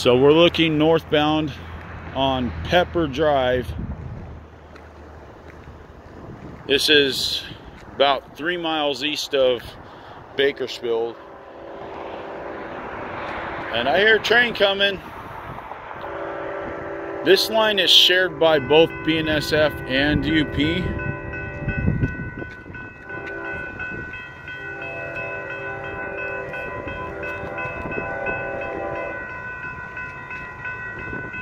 So we're looking northbound on Pepper Drive. This is about three miles east of Bakersfield. And I hear a train coming. This line is shared by both BNSF and UP.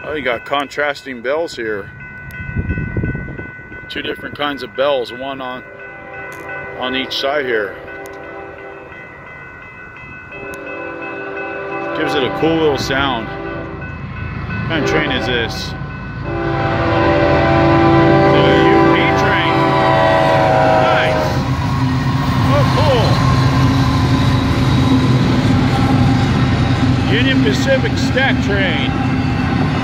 Oh, you got contrasting bells here. Two different kinds of bells, one on on each side here. Gives it a cool little sound. What kind of train is this? Oh. Union Pacific Stack Train.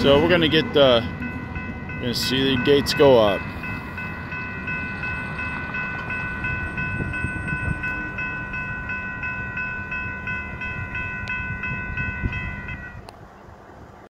So we're gonna get the, gonna see the gates go up.